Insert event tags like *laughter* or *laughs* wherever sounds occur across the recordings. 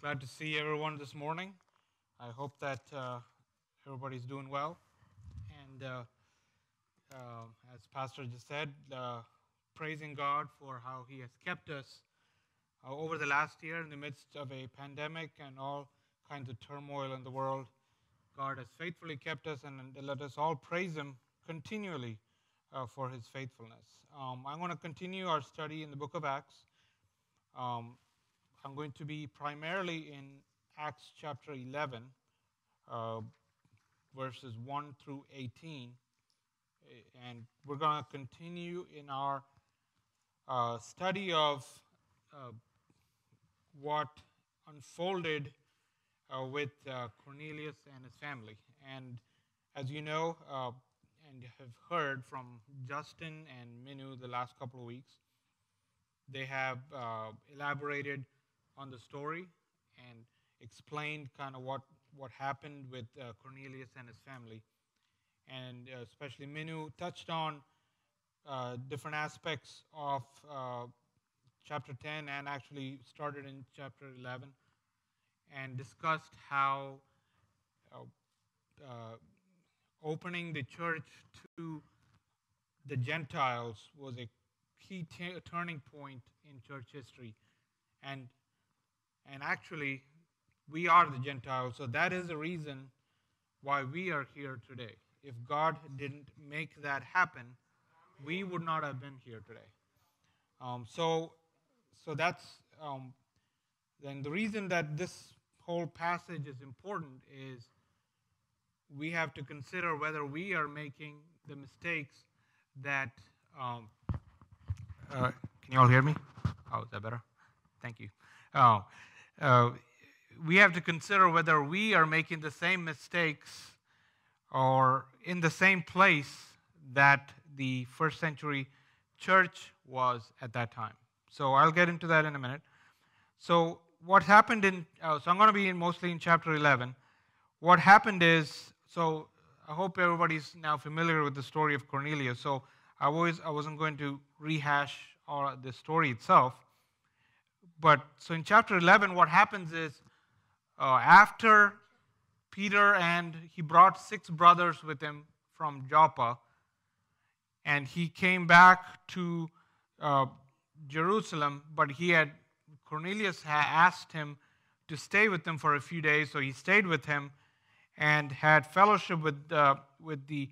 glad to see everyone this morning. I hope that uh, everybody's doing well. And uh, uh, as Pastor just said, uh, praising God for how He has kept us uh, over the last year in the midst of a pandemic and all kinds of turmoil in the world. God has faithfully kept us, and let us all praise Him continually uh, for His faithfulness. Um, I'm going to continue our study in the book of Acts. Um, I'm going to be primarily in Acts chapter 11, uh, verses 1 through 18. And we're going to continue in our uh, study of uh, what unfolded uh, with uh, Cornelius and his family. And as you know, uh, and have heard from Justin and Minu the last couple of weeks, they have elaborated on the story and explained kind of what, what happened with uh, Cornelius and his family. And uh, especially Minu touched on uh, different aspects of uh, chapter 10 and actually started in chapter 11 and discussed how uh, opening the church to the Gentiles was a key t- turning point in church history. And, and actually, we are the Gentiles, so that is the reason why we are here today. If God didn't make that happen, we would not have been here today. Um, so, so that's um, then the reason that this whole passage is important is we have to consider whether we are making the mistakes that um, uh, can you all hear me? Oh, is that better? Thank you. Oh, uh, we have to consider whether we are making the same mistakes or in the same place that the first century church was at that time. So I'll get into that in a minute. So what happened in, uh, so I'm going to be in mostly in chapter 11. What happened is, so I hope everybody's now familiar with the story of Cornelius. So I, was, I wasn't going to rehash all the story itself. But so in chapter 11, what happens is uh, after Peter and he brought six brothers with him from Joppa, and he came back to uh, Jerusalem, but he had Cornelius had asked him to stay with them for a few days, so he stayed with him and had fellowship with uh, with the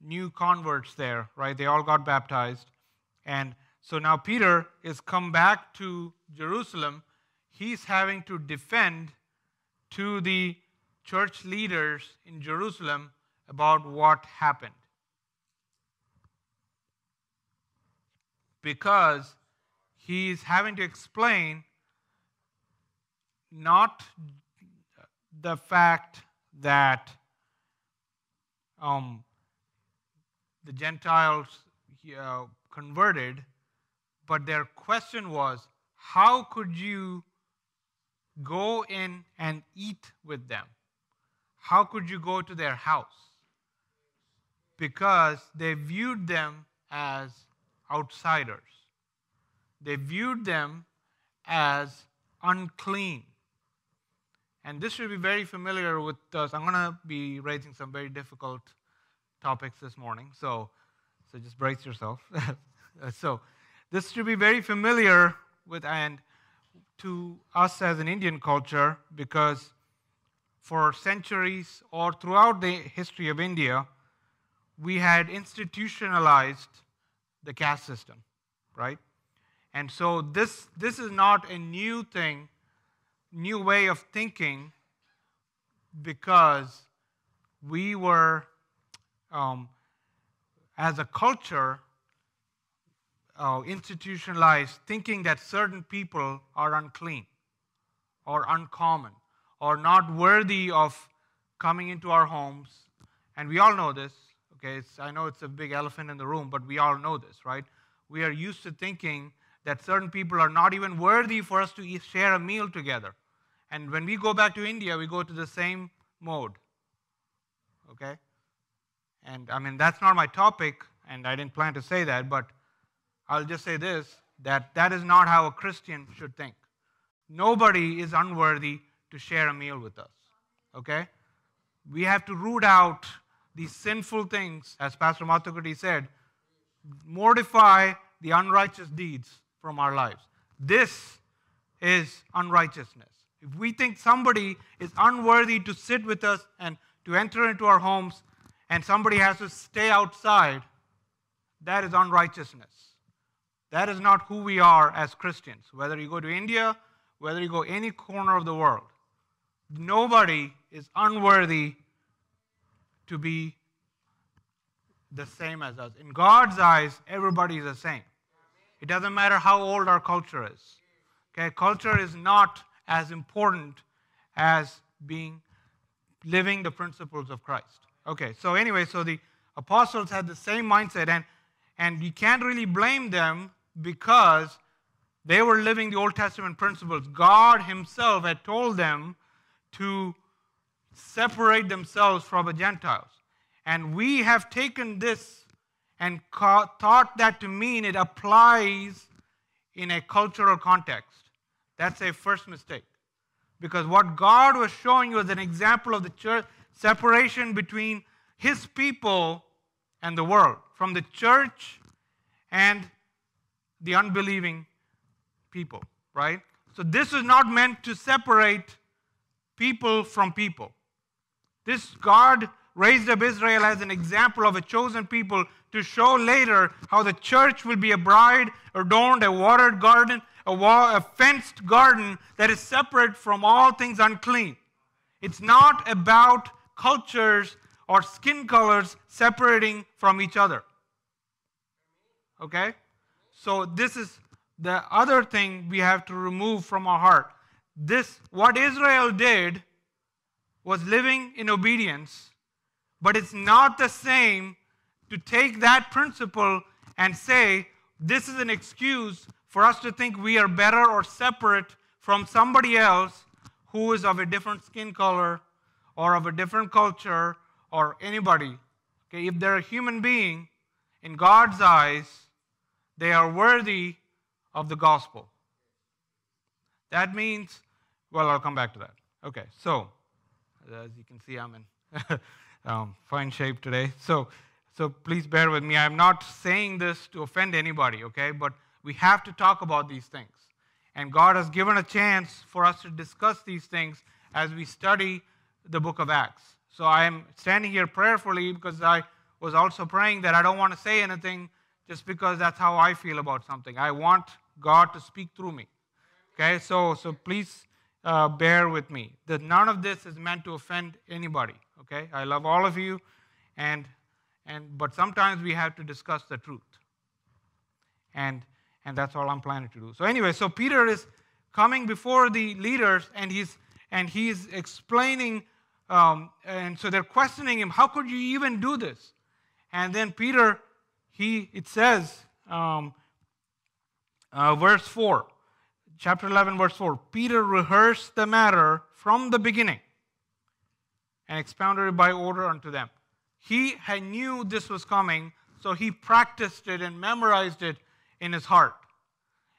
new converts there, right? They all got baptized. And so now Peter is come back to Jerusalem. He's having to defend to the church leaders in Jerusalem about what happened. Because he's having to explain not the fact that um, the Gentiles uh, converted, but their question was, how could you go in and eat with them? How could you go to their house? Because they viewed them as outsiders. They viewed them as unclean. And this should be very familiar with us. I'm going to be raising some very difficult topics this morning. So, so just brace yourself. *laughs* so, this should be very familiar with and to us as an Indian culture because for centuries or throughout the history of India, we had institutionalized the caste system, right? And so this, this is not a new thing, new way of thinking because we were um, as a culture, uh, institutionalized thinking that certain people are unclean or uncommon or not worthy of coming into our homes. And we all know this, okay? It's, I know it's a big elephant in the room, but we all know this, right? We are used to thinking that certain people are not even worthy for us to eat, share a meal together. And when we go back to India, we go to the same mode, okay? And I mean, that's not my topic, and I didn't plan to say that, but I'll just say this that that is not how a Christian should think. Nobody is unworthy to share a meal with us. Okay? We have to root out these sinful things, as Pastor Mathukudi said, mortify the unrighteous deeds from our lives. This is unrighteousness. If we think somebody is unworthy to sit with us and to enter into our homes and somebody has to stay outside, that is unrighteousness. That is not who we are as Christians. Whether you go to India, whether you go any corner of the world, nobody is unworthy to be the same as us. In God's eyes, everybody is the same. It doesn't matter how old our culture is. Okay, culture is not as important as being living the principles of Christ. Okay, so anyway, so the apostles had the same mindset, and, and you can't really blame them because they were living the Old Testament principles. God Himself had told them to separate themselves from the Gentiles. And we have taken this and thought that to mean it applies in a cultural context. That's a first mistake. Because what God was showing you was an example of the church separation between his people and the world, from the church and the unbelieving people, right? So this is not meant to separate people from people. This God raised up Israel as an example of a chosen people to show later how the church will be a bride adorned, a watered garden, a, wa- a fenced garden that is separate from all things unclean. It's not about cultures or skin colors separating from each other. Okay? So this is the other thing we have to remove from our heart. This what Israel did was living in obedience, but it's not the same to take that principle and say this is an excuse for us to think we are better or separate from somebody else who is of a different skin color or of a different culture or anybody. Okay, if they're a human being, in God's eyes, they are worthy of the gospel. That means, well, I'll come back to that. Okay, so as you can see, I'm in *laughs* um, fine shape today. So, so please bear with me. I'm not saying this to offend anybody, okay? But we have to talk about these things. And God has given a chance for us to discuss these things as we study the book of Acts. So I am standing here prayerfully because I was also praying that I don't want to say anything just because that's how I feel about something. I want God to speak through me. Okay, so so please uh, bear with me. That none of this is meant to offend anybody. Okay, I love all of you, and and but sometimes we have to discuss the truth. And and that's all I'm planning to do. So anyway, so Peter is coming before the leaders, and he's and he's explaining, um, and so they're questioning him. How could you even do this? And then Peter, he it says, um, uh, verse four, chapter eleven, verse four. Peter rehearsed the matter from the beginning and expounded it by order unto them. He had knew this was coming, so he practiced it and memorized it in his heart.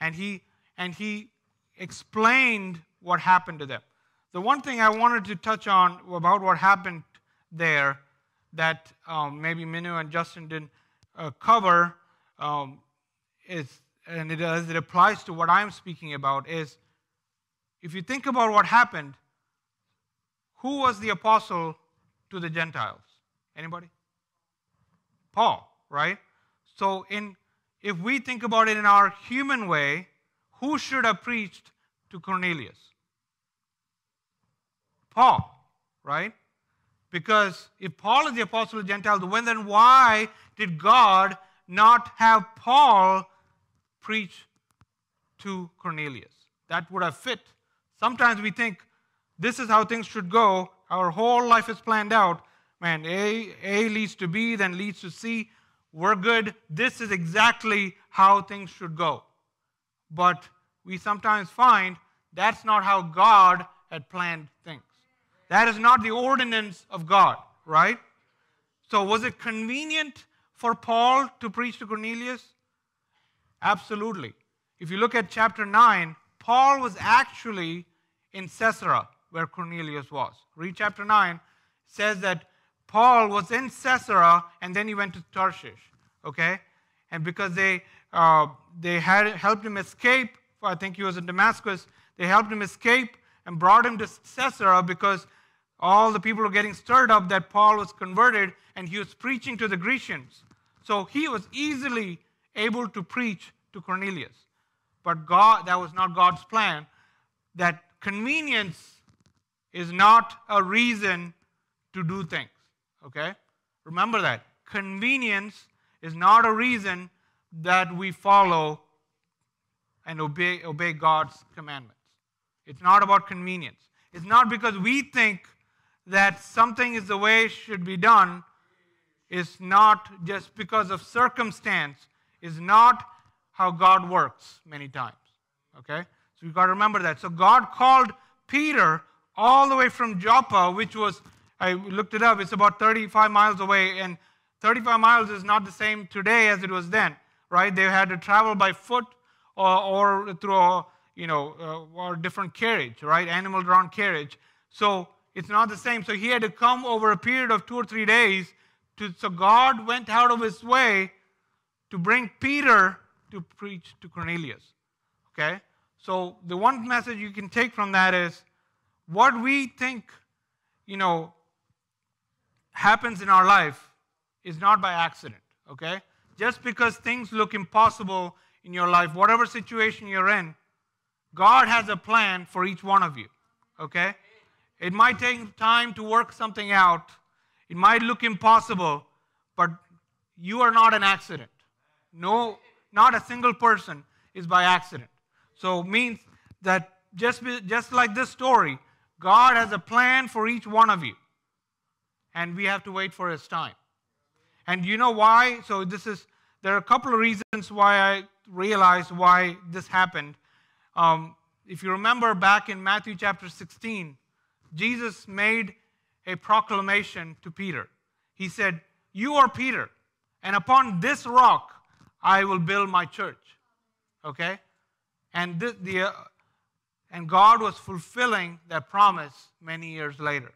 And he, and he explained what happened to them. The one thing I wanted to touch on about what happened there that um, maybe Minu and Justin didn't uh, cover um, is, and it, as it applies to what I'm speaking about, is if you think about what happened, who was the apostle to the Gentiles? Anybody? Paul, right? So in if we think about it in our human way, who should have preached to Cornelius? Paul, right? Because if Paul is the apostle of the Gentiles, when then why did God not have Paul preach to Cornelius? That would have fit. Sometimes we think this is how things should go. Our whole life is planned out. Man, A, A leads to B, then leads to C we're good. This is exactly how things should go. But we sometimes find that's not how God had planned things. That is not the ordinance of God, right? So, was it convenient for Paul to preach to Cornelius? Absolutely. If you look at chapter 9, Paul was actually in Caesarea. where Cornelius was. Read chapter 9, says that Paul was in Caesarea and then he went to Tarshish. Okay? And because they, uh, they had helped him escape, I think he was in Damascus, they helped him escape and brought him to Caesarea because all the people were getting stirred up that Paul was converted and he was preaching to the Grecians. So he was easily able to preach to Cornelius. But God, that was not God's plan. That convenience is not a reason to do things. Okay? Remember that. Convenience is not a reason that we follow and obey, obey God's commandments. It's not about convenience. It's not because we think that something is the way it should be done. It's not just because of circumstance. Is not how God works many times. Okay? So you've got to remember that. So God called Peter all the way from Joppa, which was, I looked it up, it's about 35 miles away. And 35 miles is not the same today as it was then, right? They had to travel by foot or, or through a, you know, uh, or different carriage, right? Animal drawn carriage. So it's not the same. So he had to come over a period of two or three days. So God went out of his way to bring Peter to preach to Cornelius. Okay? So the one message you can take from that is what we think, you know, happens in our life is not by accident. Okay? Just because things look impossible in your life, whatever situation you're in, God has a plan for each one of you. Okay? It might take time to work something out. It might look impossible, but you are not an accident. No, not a single person is by accident. So means that just, just like this story, God has a plan for each one of you. And we have to wait for his time. And you know why? So this is there are a couple of reasons why I realized why this happened. Um, if you remember back in Matthew chapter 16, Jesus made a proclamation to Peter. He said, You are Peter, and upon this rock I will build my church. Okay? And, the, uh, and God was fulfilling that promise many years later.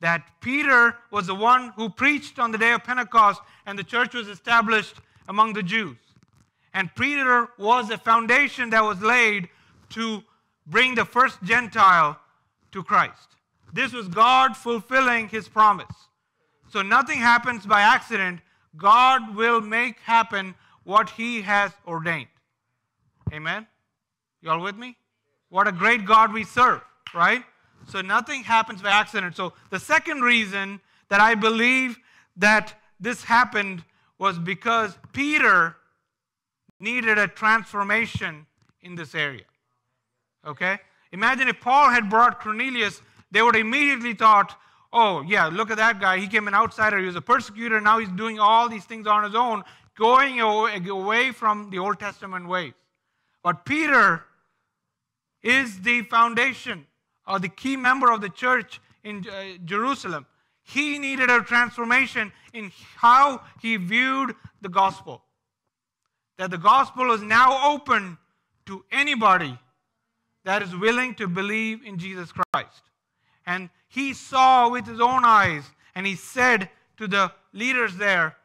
That Peter was the one who preached on the day of Pentecost, and the church was established among the Jews. And Peter was a foundation that was laid to bring the first Gentile to Christ. This was God fulfilling his promise. So nothing happens by accident. God will make happen what he has ordained. Amen? You all with me? What a great God we serve, right? So nothing happens by accident. So the second reason that I believe that this happened was because Peter needed a transformation in this area. Okay? Imagine if Paul had brought Cornelius, they would immediately thought, oh, yeah, look at that guy. He came an outsider. He was a persecutor. Now he's doing all these things on his own, going away from the Old Testament ways. But Peter is the foundation or the key member of the church in uh, Jerusalem. He needed a transformation in how he viewed the gospel. That the gospel is now open to anybody that is willing to believe in Jesus Christ. And he saw with his own eyes, and he said to the leaders there,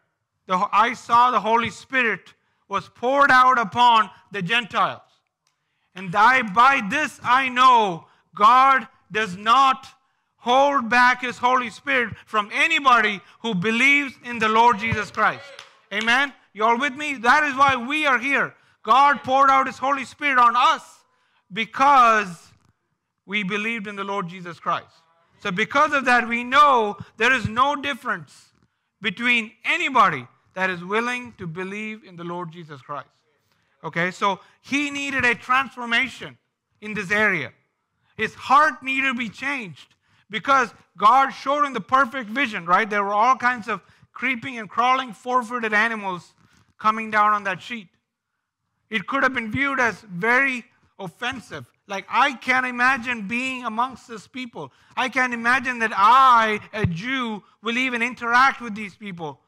the, I saw the Holy Spirit was poured out upon the Gentiles. And I, by this I know God does not hold back his Holy Spirit from anybody who believes in the Lord Jesus Christ. Amen? You all with me? That is why we are here. God poured out his Holy Spirit on us because we believed in the Lord Jesus Christ. So, because of that, we know there is no difference between anybody that is willing to believe in the Lord Jesus Christ. Okay, so he needed a transformation in this area. His heart needed to be changed because God showed him the perfect vision, right? There were all kinds of creeping and crawling four footed animals coming down on that sheet. It could have been viewed as very offensive. Like, I can't imagine being amongst this people. I can't imagine that I, a Jew, will even interact with these people.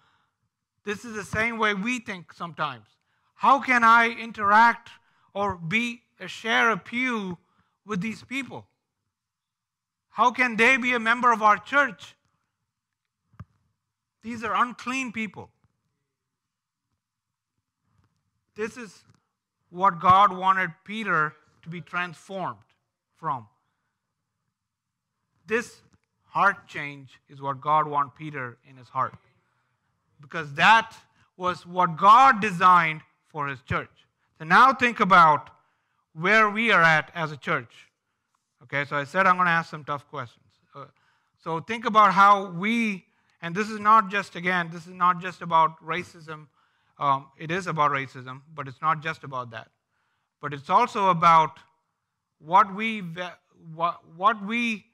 This is the same way we think sometimes. How can I interact or be share a pew with these people? How can they be a member of our church? These are unclean people. This is what God wanted Peter to be transformed from. This heart change is what God wanted Peter in his heart. Because that was what God designed for his church. So now think about where we are at as a church. Okay, so I said I'm going to ask some tough questions. Uh, so think about how we, and this is not just, again, this is not just about racism. Um, it is about racism, but it's not just about that. But it's also about what we, what, we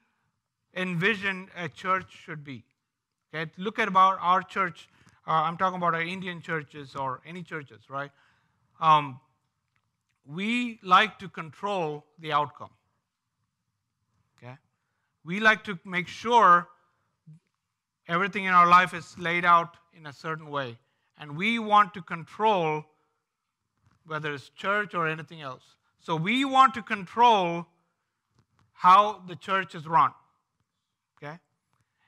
envision a church should be. Okay, look at about our church. Uh, I'm talking about our Indian churches or any churches, right? Um, we like to control the outcome. Okay? We like to make sure everything in our life is laid out in a certain way. And we want to control whether it's church or anything else. So we want to control how the church is run. Okay?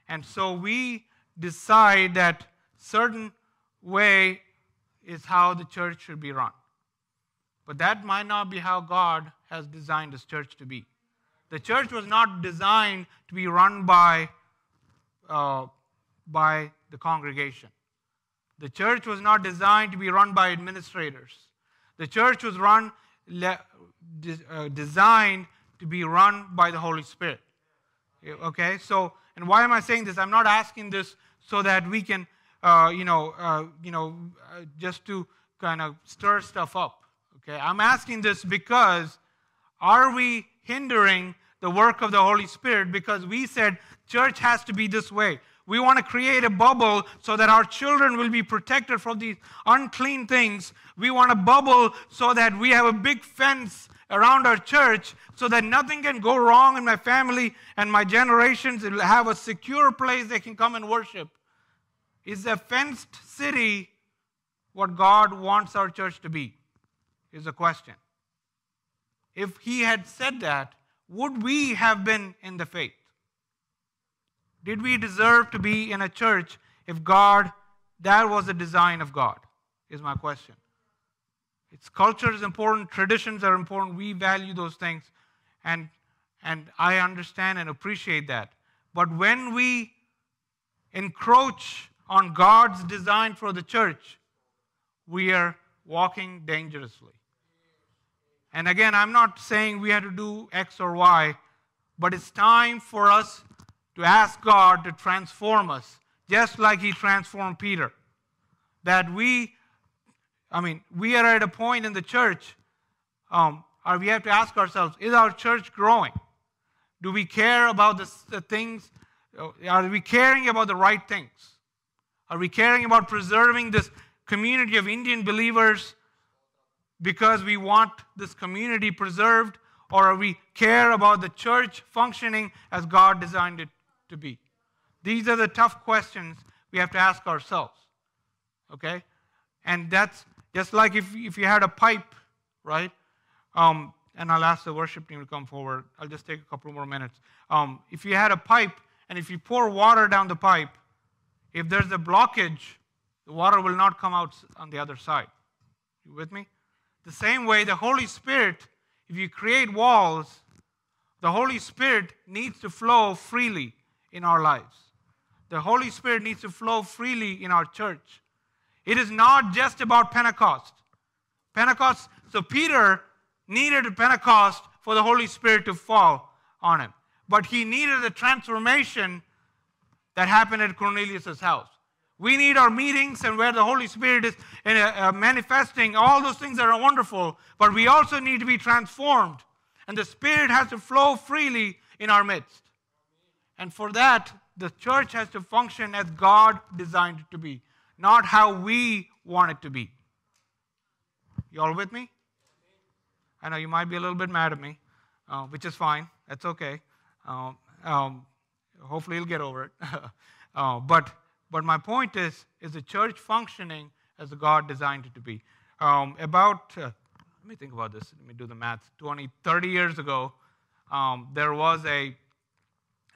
And so we decide that certain way is how the church should be run. But that might not be how God has designed His church to be. The church was not designed to be run by, uh, by the congregation. The church was not designed to be run by administrators. The church was run, uh, designed to be run by the Holy Spirit. Okay, so, and why am I saying this? I'm not asking this so that we can, uh, you know, uh, you know, uh, just to kind of stir stuff up. Okay, I'm asking this because are we hindering the work of the Holy Spirit because we said church has to be this way? We want to create a bubble so that our children will be protected from these unclean things. We want a bubble so that we have a big fence around our church so that nothing can go wrong in my family and my generations will have a secure place they can come and worship. Is a fenced city what God wants our church to be? is the question. If he had said that, would we have been in the faith? Did we deserve to be in a church if God, that was the design of God? Is my question. Its culture is important, traditions are important, we value those things, and, and I understand and appreciate that. But when we encroach on God's design for the church, we are walking dangerously. And again, I'm not saying we have to do X or Y, but it's time for us to ask God to transform us, just like He transformed Peter. That we, I mean, we are at a point in the church, um, or we have to ask ourselves is our church growing? Do we care about the, the things? Are we caring about the right things? Are we caring about preserving this community of Indian believers because we want this community preserved or are we care about the church functioning as God designed it to be? These are the tough questions we have to ask ourselves. Okay? And that's just like if, if you had a pipe, right? Um, and I'll ask the worship team to come forward. I'll just take a couple more minutes. Um, if you had a pipe and if you pour water down the pipe, if there's a blockage, the water will not come out on the other side. You with me? The same way, the Holy Spirit, if you create walls, the Holy Spirit needs to flow freely in our lives. The Holy Spirit needs to flow freely in our church. It is not just about Pentecost. Pentecost, so Peter needed a Pentecost for the Holy Spirit to fall on him. But he needed the transformation that happened at Cornelius' house. We need our meetings and where the Holy Spirit is uh, uh, manifesting. All those things are wonderful, but we also need to be transformed. And the Spirit has to flow freely in our midst. And for that, the church has to function as God designed it to be, not how we want it to be. You all with me? I know you might be a little bit mad at me, uh, which is fine. That's okay. Um, um, hopefully, you'll get over it. *laughs* uh, but but my point is, is the church functioning as God designed it to be? Um, about, uh, let me think about this. Let me do the math. 20, 30 years ago, um, there was a,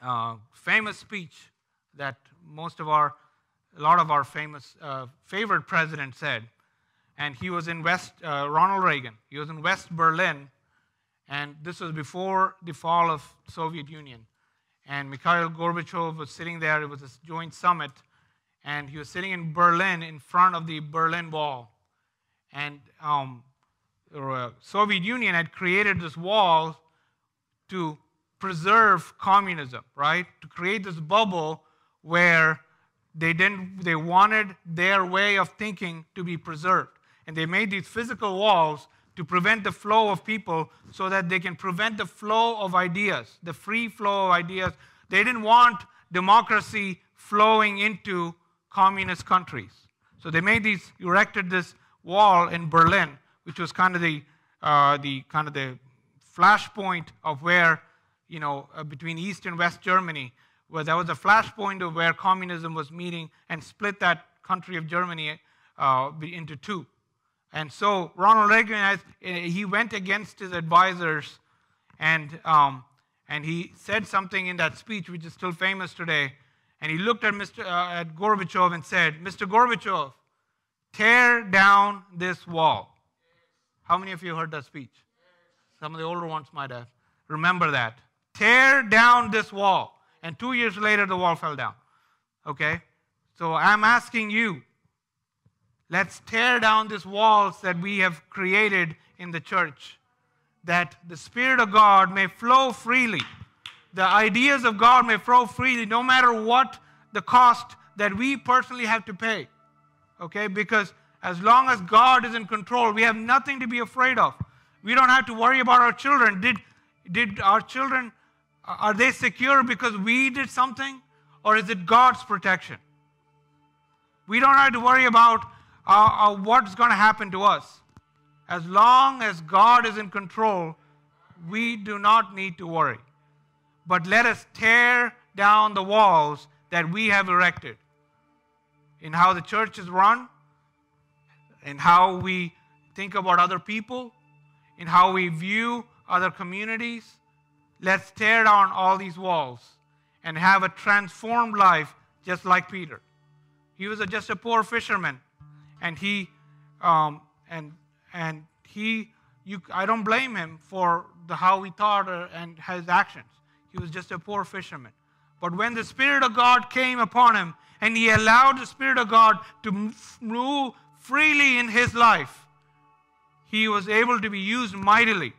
uh, famous speech that most of our, a lot of our famous, uh, favorite president said. And he was in West, uh, Ronald Reagan, he was in West Berlin, and this was before the fall of Soviet Union. And Mikhail Gorbachev was sitting there, it was a joint summit, and he was sitting in Berlin in front of the Berlin Wall. And um, the Soviet Union had created this wall to preserve communism, right? To create this bubble where they didn't they wanted their way of thinking to be preserved. And they made these physical walls to prevent the flow of people so that they can prevent the flow of ideas, the free flow of ideas. They didn't want democracy flowing into communist countries. So they made these, erected this wall in Berlin, which was kind of the, uh, the kind of the flashpoint of where, you know, uh, between East and West Germany, where there was a flashpoint of where communism was meeting and split that country of Germany uh, into two. And so Ronald Reagan, eh, he went against his advisors and, um, and he said something in that speech, which is still famous today. And he looked at, Mr., uh, at Gorbachev and said, Mr. Gorbachev, tear down this wall. How many of you heard that speech? Some of the older ones might have. Remember that. Tear down this wall. And two years later, the wall fell down. Okay? So I'm asking you, let's tear down these walls that we have created in the church, that the Spirit of God may flow freely. The ideas of God may flow freely, no matter what the cost that we personally have to pay. Okay? Because as long as God is in control, we have nothing to be afraid of. We don't have to worry about our children. Did, did our children, are they secure because we did something? Or is it God's protection? We don't have to worry about uh, uh, what's going to happen to us. As long as God is in control, we do not need to worry. But let us tear down the walls that we have erected in how the church is run, in how we think about other people, in how we view other communities. Let's tear down all these walls and have a transformed life just like Peter. He was a, just a poor fisherman, and he, um, and and he, you, I don't blame him for the how he thought and his actions. He was just a poor fisherman. But when the Spirit of God came upon him, and he allowed the Spirit of God to move freely in his life, he was able to be used mightily.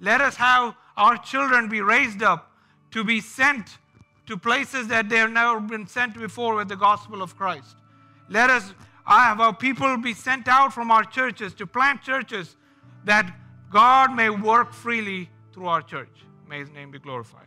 Let us have our children be raised up to be sent to places that they have never been sent before with the gospel of Christ. Let us have our people be sent out from our churches to plant churches that God may work freely through our church. May his name be glorified.